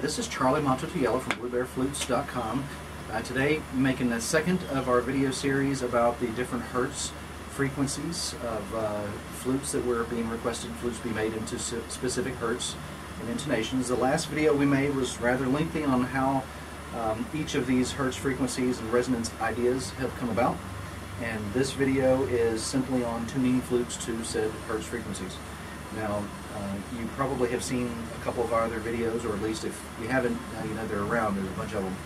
Hi, this is Charlie Mato-Toyela from BlueBearFlutes.com. Uh, today, making the second of our video series about the different hertz frequencies of uh, flutes that were being requested flutes be made into specific hertz and intonations. The last video we made was rather lengthy on how um, each of these hertz frequencies and resonance ideas have come about. And this video is simply on tuning flutes to said hertz frequencies. Now, uh, you probably have seen a couple of our other videos, or at least if you haven't, now you know they're around, there's a bunch of them.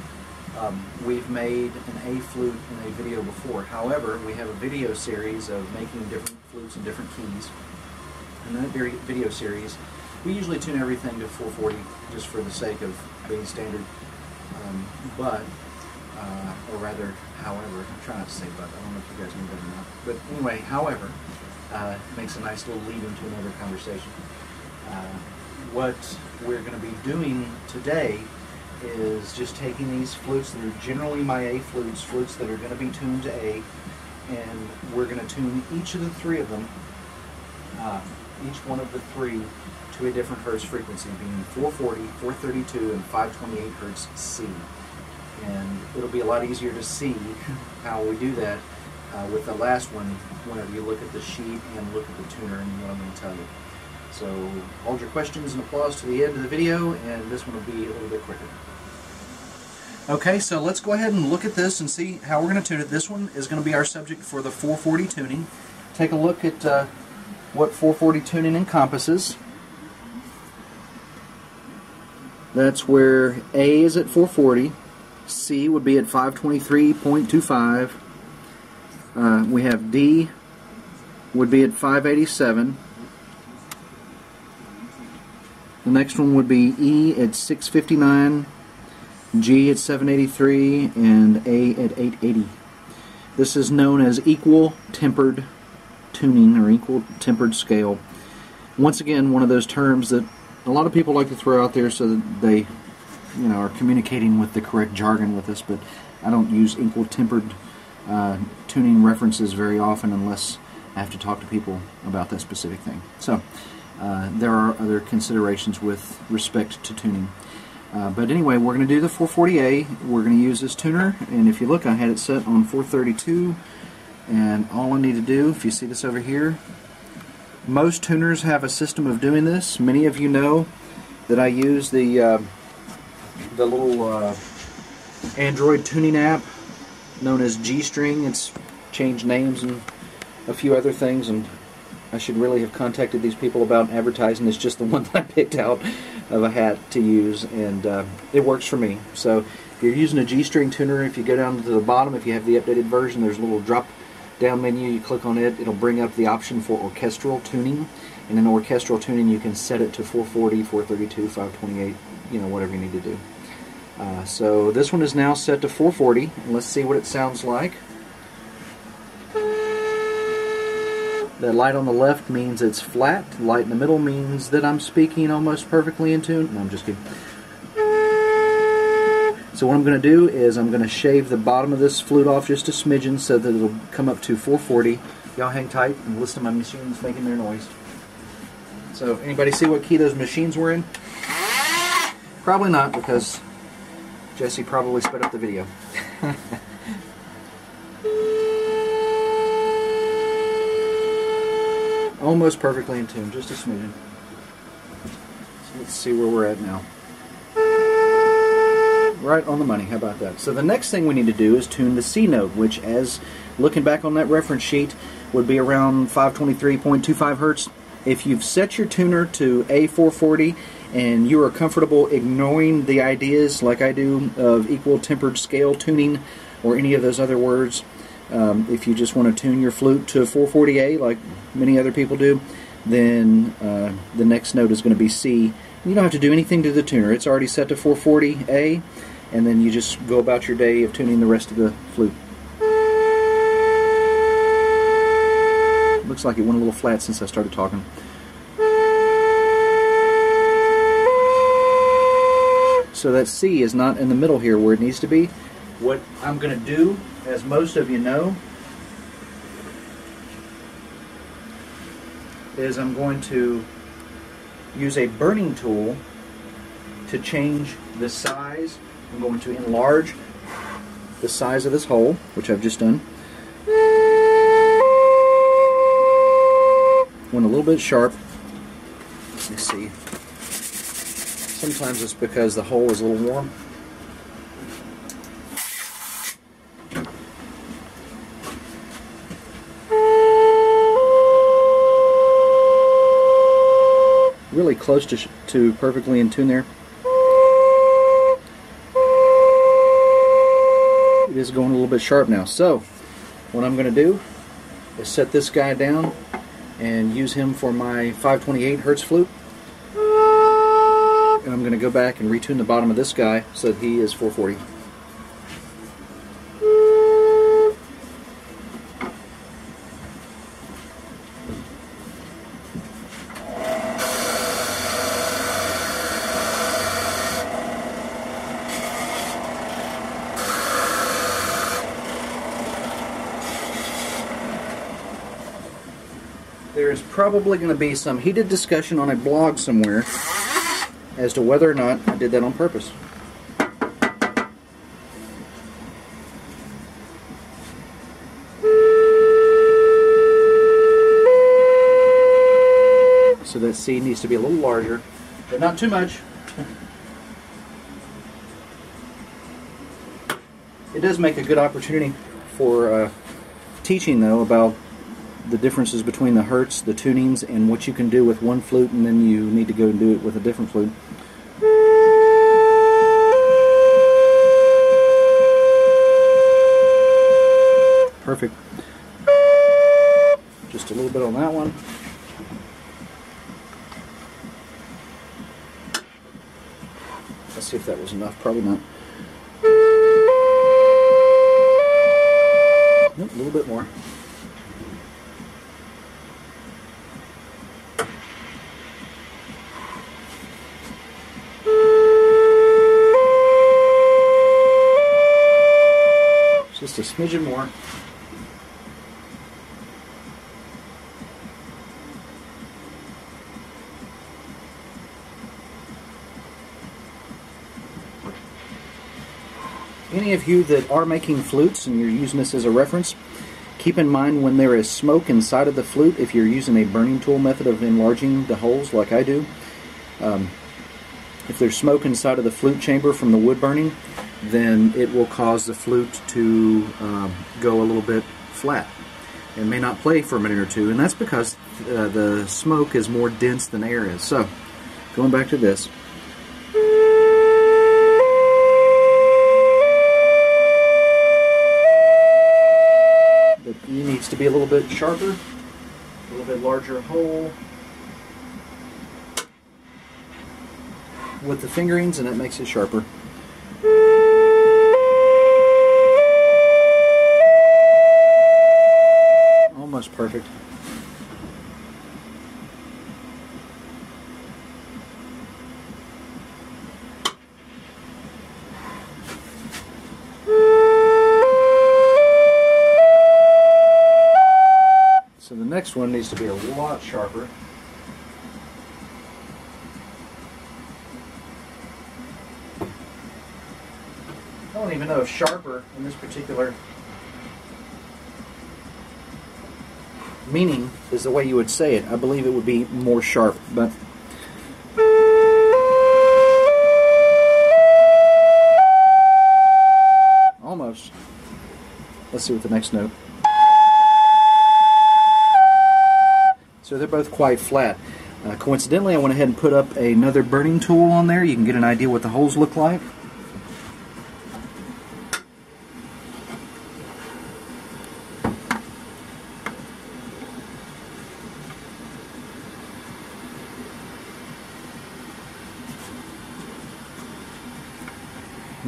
Um, we've made an A flute in a video before. However, we have a video series of making different flutes in different keys. In that video series, we usually tune everything to 440 just for the sake of being standard. Um, but, uh, or rather, however, I'm trying not to say but, I don't know if you guys know that or not. But anyway, however, uh, makes a nice little lead into another conversation. Uh, what we're going to be doing today is just taking these flutes that are generally my A flutes, flutes that are going to be tuned to A, and we're going to tune each of the three of them, uh, each one of the three, to a different hertz frequency, being 440, 432, and 528 hertz C. And it'll be a lot easier to see how we do that uh, with the last one whenever you look at the sheet and look at the tuner and what I'm going to tell you. So hold your questions and applause to the end of the video, and this one will be a little bit quicker. Okay, so let's go ahead and look at this and see how we're going to tune it. This one is going to be our subject for the 440 tuning. Take a look at uh, what 440 tuning encompasses. That's where A is at 440, C would be at 523.25, uh, we have D would be at 587. The next one would be E at 659, G at 783, and A at 880. This is known as equal tempered tuning or equal tempered scale. Once again, one of those terms that a lot of people like to throw out there so that they, you know, are communicating with the correct jargon with us, but I don't use equal tempered uh, tuning references very often unless I have to talk to people about that specific thing. So uh, there are other considerations with respect to tuning. Uh, but anyway, we're going to do the 440A. We're going to use this tuner, and if you look, I had it set on 432. And all I need to do, if you see this over here, most tuners have a system of doing this. Many of you know that I use the uh, the little uh, Android tuning app known as G-String. It's changed names and a few other things, and I should really have contacted these people about advertising. It's just the one that I picked out of a hat to use, and uh, it works for me. So if you're using a G-String tuner, if you go down to the bottom, if you have the updated version, there's a little drop down menu. You click on it, it'll bring up the option for orchestral tuning. And in orchestral tuning, you can set it to 440, 432, 528, you know, whatever you need to do. Uh, so this one is now set to 440. Let's see what it sounds like. The light on the left means it's flat. Light in the middle means that I'm speaking almost perfectly in tune. No, I'm just kidding. So what I'm going to do is I'm going to shave the bottom of this flute off just a smidgen so that it'll come up to 440. Y'all hang tight and listen to my machines making their noise. So anybody see what key those machines were in? Probably not because Jesse probably sped up the video. Almost perfectly in tune, just a smidgen. So let's see where we're at now. Right on the money, how about that? So the next thing we need to do is tune the C note, which as looking back on that reference sheet would be around 523.25 hertz. If you've set your tuner to A440 and you are comfortable ignoring the ideas like I do of equal tempered scale tuning or any of those other words, um, if you just want to tune your flute to 440A like many other people do, then uh, the next note is going to be C. You don't have to do anything to the tuner. It's already set to 440A, and then you just go about your day of tuning the rest of the flute. Looks like it went a little flat since I started talking. so that C is not in the middle here where it needs to be. What I'm going to do, as most of you know, is I'm going to use a burning tool to change the size. I'm going to enlarge the size of this hole, which I've just done. Went a little bit sharp. Me see. Sometimes it's because the hole is a little warm. Close to, to perfectly in tune there. It is going a little bit sharp now. So, what I'm going to do is set this guy down and use him for my 528 Hertz flute. And I'm going to go back and retune the bottom of this guy so that he is 440. there's probably going to be some heated discussion on a blog somewhere as to whether or not I did that on purpose. So that C needs to be a little larger, but not too much. It does make a good opportunity for uh, teaching though about the differences between the hertz, the tunings, and what you can do with one flute, and then you need to go and do it with a different flute. Perfect. Just a little bit on that one. Let's see if that was enough. Probably not. Nope, a little bit more. Just a smidgen more. Any of you that are making flutes and you're using this as a reference, keep in mind when there is smoke inside of the flute, if you're using a burning tool method of enlarging the holes like I do, um, if there's smoke inside of the flute chamber from the wood burning, then it will cause the flute to um, go a little bit flat and may not play for a minute or two and that's because uh, the smoke is more dense than air is. So going back to this. The E needs to be a little bit sharper, a little bit larger hole with the fingerings and it makes it sharper. Perfect. So the next one needs to be a lot sharper. I don't even know if sharper in this particular meaning is the way you would say it. I believe it would be more sharp, but almost. Let's see what the next note. So they're both quite flat. Uh, coincidentally, I went ahead and put up another burning tool on there. You can get an idea what the holes look like.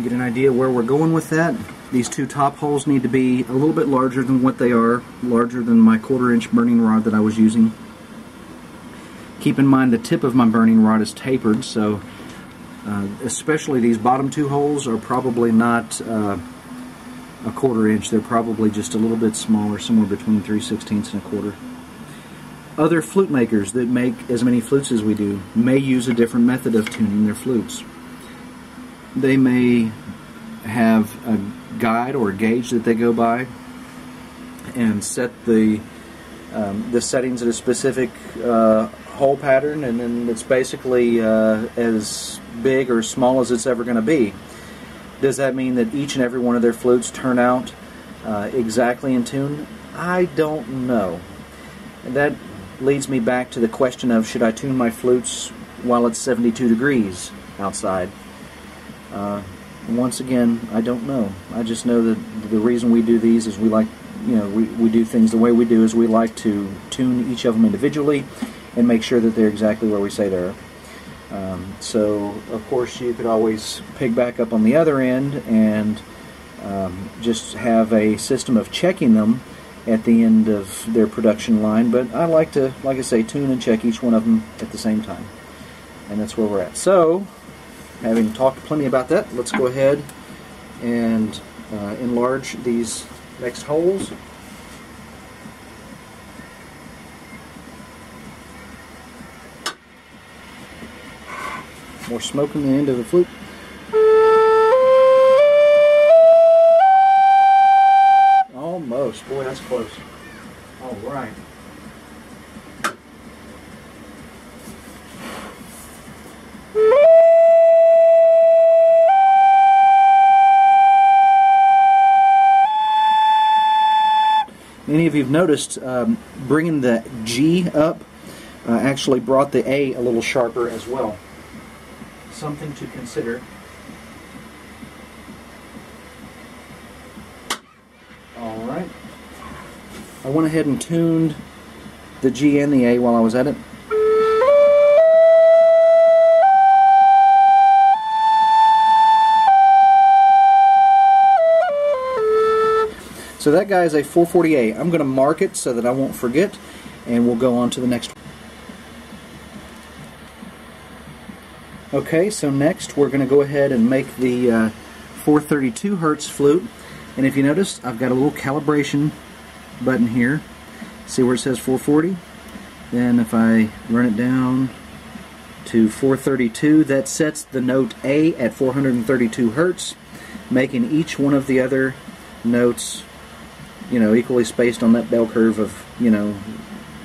get an idea where we're going with that. These two top holes need to be a little bit larger than what they are, larger than my quarter inch burning rod that I was using. Keep in mind the tip of my burning rod is tapered, so uh, especially these bottom two holes are probably not uh, a quarter inch. They're probably just a little bit smaller, somewhere between 3 sixteenths and a quarter. Other flute makers that make as many flutes as we do may use a different method of tuning their flutes. they may have a guide or a gauge that they go by and set the um, the settings at a specific uh, hole pattern, and then it's basically uh, as big or small as it's ever going to be. Does that mean that each and every one of their flutes turn out uh, exactly in tune? I don't know. That leads me back to the question of should I tune my flutes while it's 72 degrees outside? Once again, I don't know. I just know that the reason we do these is we like, you know, we, we do things the way we do is we like to tune each of them individually and make sure that they're exactly where we say they are. Um, so, of course, you could always pick back up on the other end and um, just have a system of checking them at the end of their production line. But I like to, like I say, tune and check each one of them at the same time. And that's where we're at. So, having talked plenty about that, let's go ahead and uh, enlarge these next holes. More smoke in the end of the flute. Almost. Boy, that's close. All right. Of you have noticed um, bringing the G up uh, actually brought the A a little sharper as well something to consider. All right. I went ahead and tuned the G and the A while I was at it. So that guy is a 448. I'm going to mark it so that I won't forget, and we'll go on to the next one. Okay, so next we're going to go ahead and make the uh, 432 hertz flute. And if you notice, I've got a little calibration button here. See where it says 440? Then if I run it down to 432, that sets the note A at 432 hertz, making each one of the other notes, you know, equally spaced on that bell curve of, you know,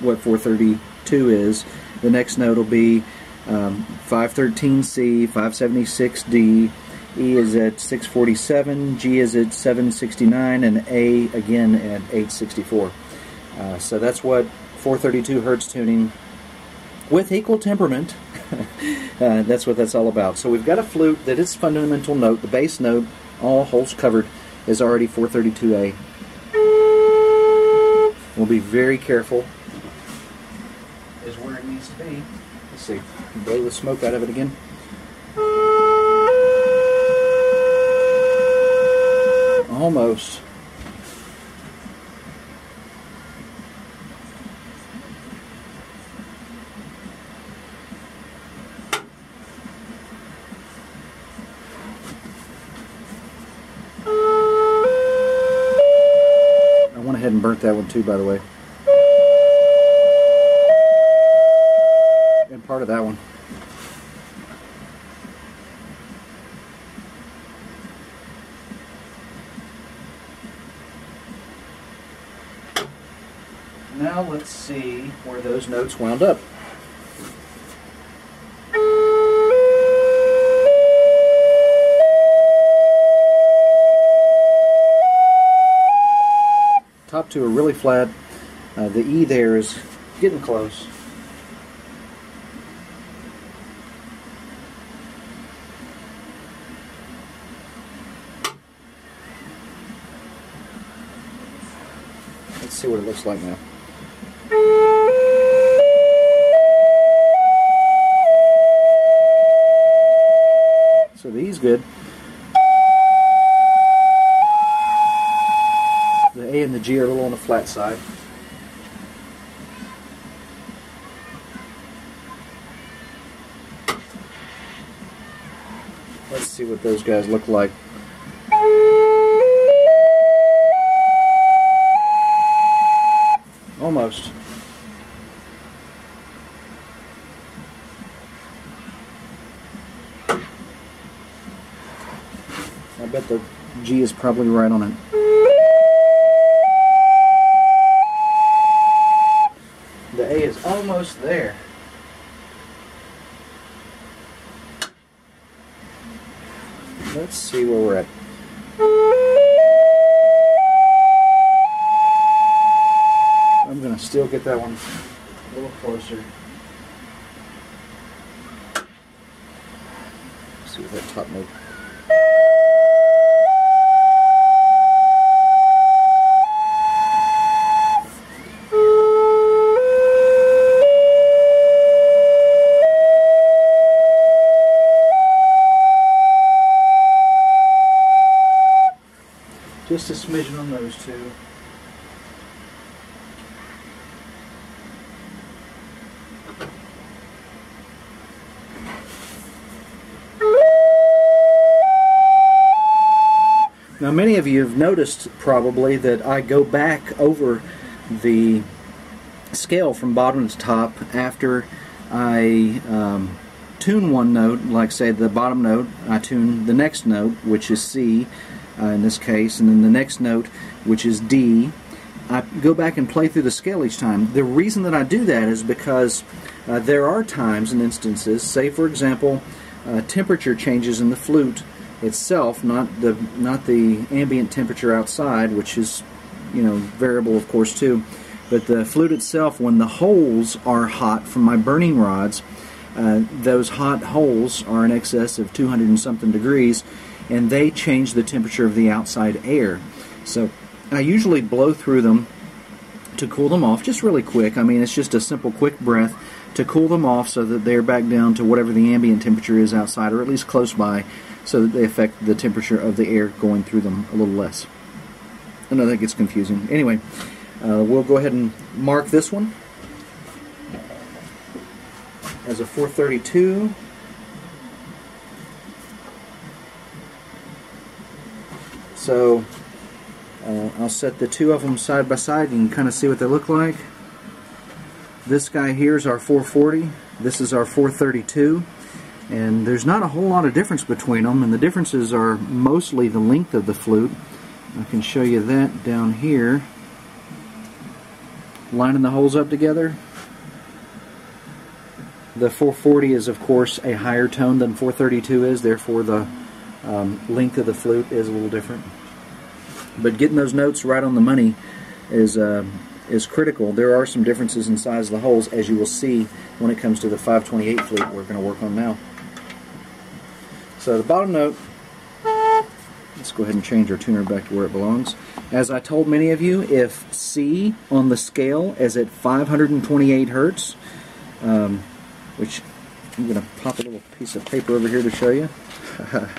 what 432 is. The next note will be um, 513C, 576D, E is at 647, G is at 769, and A again at 864. Uh, so that's what 432 hertz tuning with equal temperament. uh, that's what that's all about. So we've got a flute that its fundamental note, the bass note, all holes covered, is already 432A. We'll be very careful. Is where it needs to be. Let's see blow the smoke out of it again. Almost. Ahead and burnt that one too, by the way. And part of that one. Now let's see where those notes wound up. Two are really flat. Uh, the E there is getting close. Let's see what it looks like now. So the E's good. G are a little on the flat side. Let's see what those guys look like. Almost. I bet the G is probably right on it. Almost there. Let's see where we're at. I'm going to still get that one a little closer. see what that top note. Just a smidgen on those two. Now many of you have noticed probably that I go back over the scale from bottom to top after I um, tune one note, like say the bottom note, I tune the next note, which is C uh, in this case, and then the next note, which is D. I go back and play through the scale each time. The reason that I do that is because uh, there are times and instances, say for example, uh, temperature changes in the flute itself, not the not the ambient temperature outside, which is you know variable of course too, but the flute itself. When the holes are hot from my burning rods, uh, those hot holes are in excess of 200 and something degrees, and they change the temperature of the outside air. So I usually blow through them to cool them off, just really quick. I mean, it's just a simple quick breath to cool them off so that they're back down to whatever the ambient temperature is outside, or at least close by so that they affect the temperature of the air going through them a little less. I know that gets confusing. Anyway, uh, we'll go ahead and mark this one as a 432. So uh, I'll set the two of them side by side. You can kind of see what they look like. This guy here is our 440. This is our 432 and there's not a whole lot of difference between them and the differences are mostly the length of the flute I can show you that down here lining the holes up together the 440 is of course a higher tone than 432 is therefore the um, length of the flute is a little different but getting those notes right on the money is uh, is critical. There are some differences in size of the holes as you will see when it comes to the 528 flute we're going to work on now. So the bottom note, let's go ahead and change our tuner back to where it belongs. As I told many of you, if C on the scale is at 528 hertz, um, which I'm going to pop a little piece of paper over here to show you.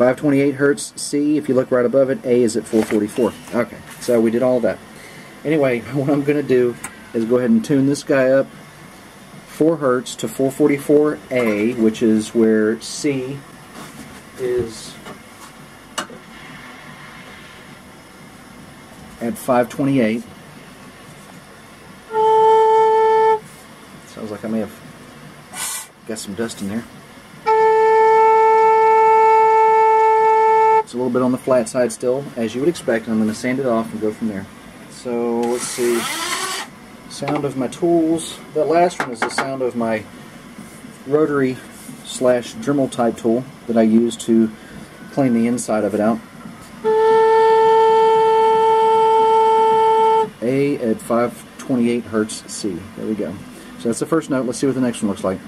528 hertz C, if you look right above it, A is at 444. Okay, so we did all that. Anyway, what I'm going to do is go ahead and tune this guy up 4 hertz to 444A, which is where C is at 528. Sounds like I may have got some dust in there. It's a little bit on the flat side still, as you would expect, I'm going to sand it off and go from there. So, let's see. Sound of my tools. That last one is the sound of my rotary slash Dremel type tool that I use to clean the inside of it out. A at 528 hertz C. There we go. So that's the first note. Let's see what the next one looks like.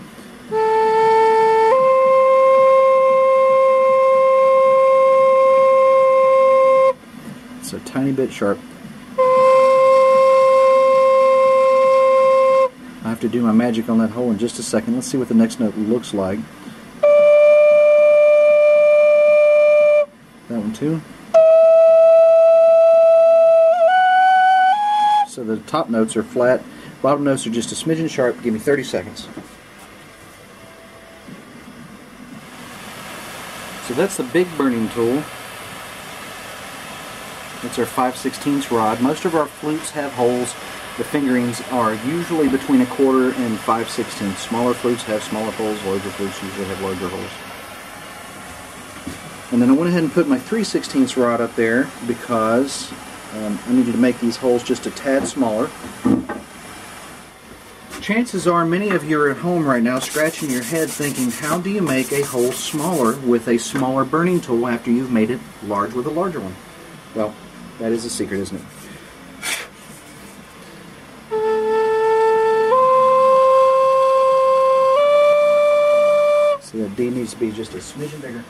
Tiny bit sharp. I have to do my magic on that hole in just a second. Let's see what the next note looks like. That one too. So the top notes are flat, bottom notes are just a smidgen sharp. Give me 30 seconds. So that's the big burning tool. It's our 5 16 rod. Most of our flutes have holes the fingerings are usually between a quarter and 5 16 Smaller flutes have smaller holes, larger flutes usually have larger holes. And then I went ahead and put my 3 16 rod up there because um, I needed to make these holes just a tad smaller. Chances are many of you are at home right now scratching your head thinking, how do you make a hole smaller with a smaller burning tool after you've made it large with a larger one? Well, that is a secret, isn't it? So the D needs to be just a smidgen bigger.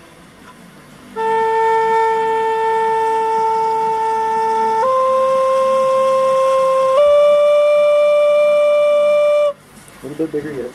A little bit bigger yet.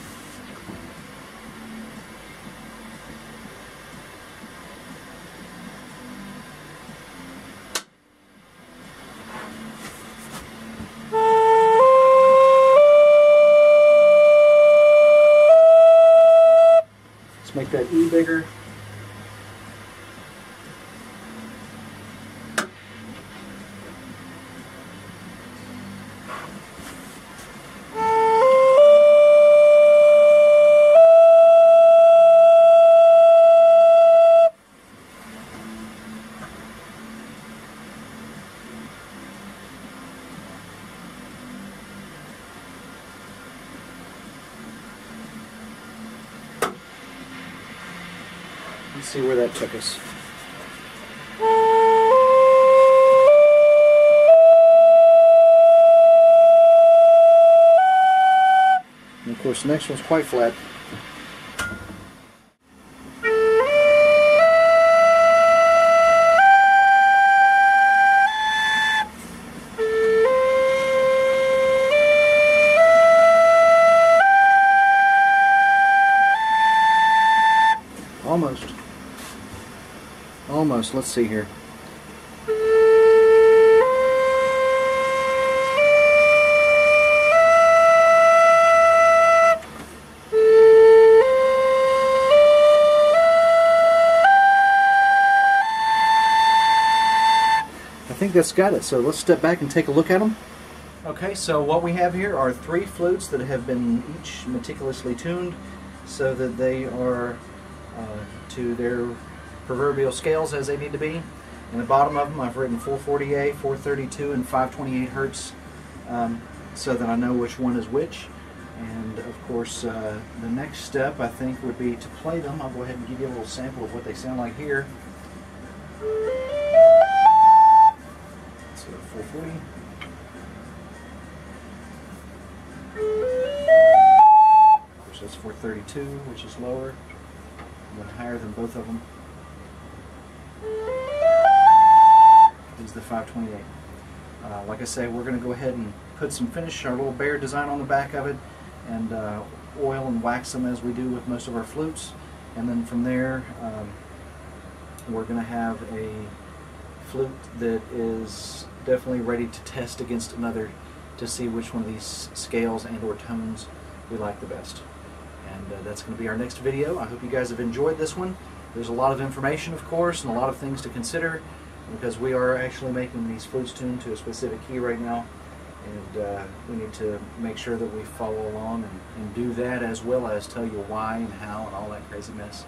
Let's see where that took us. And of course, the next one's quite flat. Almost. Let's see here. I think that's got it. So let's step back and take a look at them. Okay, so what we have here are three flutes that have been each meticulously tuned so that they are uh, to their proverbial scales as they need to be. In the bottom of them, I've written 440A, 432, and 528 hertz, um, so that I know which one is which. And of course, uh, the next step I think would be to play them. I'll go ahead and give you a little sample of what they sound like here. So 440. Of course, that's 432, which is lower, then higher than both of them. Is the 528. Uh, like I say, we're going to go ahead and put some finish, our little bear design on the back of it, and uh, oil and wax them as we do with most of our flutes. And then from there, um, we're going to have a flute that is definitely ready to test against another to see which one of these scales and or tones we like the best. And uh, that's going to be our next video. I hope you guys have enjoyed this one. There's a lot of information, of course, and a lot of things to consider because we are actually making these flutes tuned to a specific key right now. And uh, we need to make sure that we follow along and, and do that as well as tell you why and how and all that crazy mess,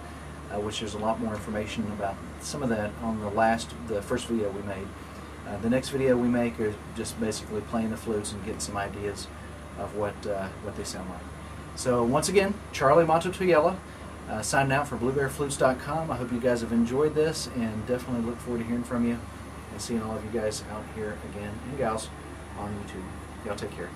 uh, which there's a lot more information about some of that on the last, the first video we made. Uh, the next video we make is just basically playing the flutes and getting some ideas of what uh, what they sound like. So once again, Charlie Mato-Toyela, uh, signing out for BlueBearFlutes.com. I hope you guys have enjoyed this and definitely look forward to hearing from you and seeing all of you guys out here again and gals on YouTube. Y'all take care.